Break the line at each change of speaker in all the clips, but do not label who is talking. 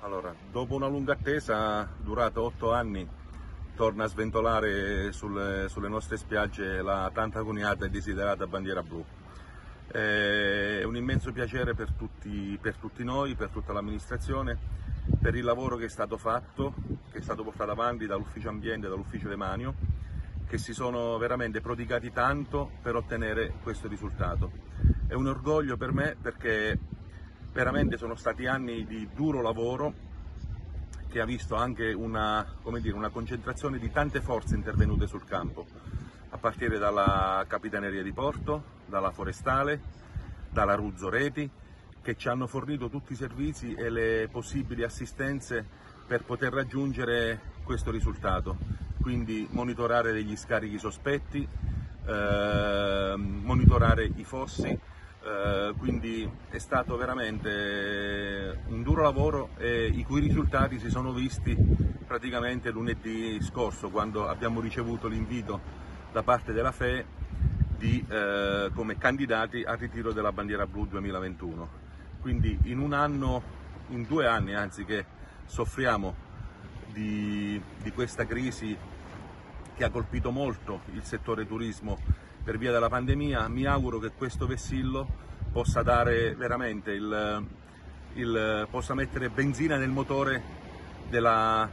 Allora, dopo una lunga attesa durata otto anni, torna a sventolare sulle, sulle nostre spiagge la tanto agoniata e desiderata bandiera blu. È un immenso piacere per tutti, per tutti noi, per tutta l'amministrazione, per il lavoro che è stato fatto, che è stato portato avanti dall'ufficio ambiente dall'ufficio demanio, che si sono veramente prodigati tanto per ottenere questo risultato. È un orgoglio per me perché veramente sono stati anni di duro lavoro che ha visto anche una, dire, una concentrazione di tante forze intervenute sul campo, a partire dalla Capitaneria di Porto, dalla Forestale, dalla Ruzzo Reti, che ci hanno fornito tutti i servizi e le possibili assistenze per poter raggiungere questo risultato. Quindi monitorare degli scarichi sospetti, eh, monitorare i fossi, eh, quindi è stato veramente un duro lavoro e i cui risultati si sono visti praticamente lunedì scorso quando abbiamo ricevuto l'invito da parte della FE di, eh, come candidati al ritiro della bandiera blu 2021. Quindi in un anno, in due anni anzi che soffriamo di, di questa crisi che ha colpito molto il settore turismo per via della pandemia, mi auguro che questo vessillo possa dare veramente il, il possa mettere benzina nel motore della,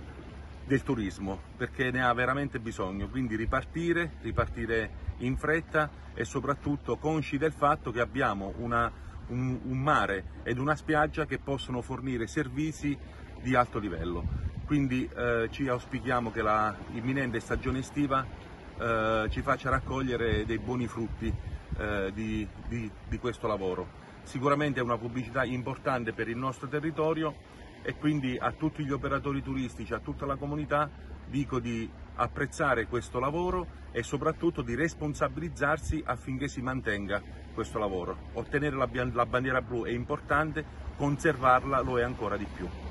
del turismo perché ne ha veramente bisogno, quindi ripartire, ripartire in fretta e soprattutto consci del fatto che abbiamo una, un, un mare ed una spiaggia che possono fornire servizi di alto livello. Quindi eh, ci auspichiamo che la imminente stagione estiva eh, ci faccia raccogliere dei buoni frutti eh, di, di, di questo lavoro. Sicuramente è una pubblicità importante per il nostro territorio e quindi a tutti gli operatori turistici, a tutta la comunità dico di apprezzare questo lavoro e soprattutto di responsabilizzarsi affinché si mantenga questo lavoro. Ottenere la, la bandiera blu è importante, conservarla lo è ancora di più.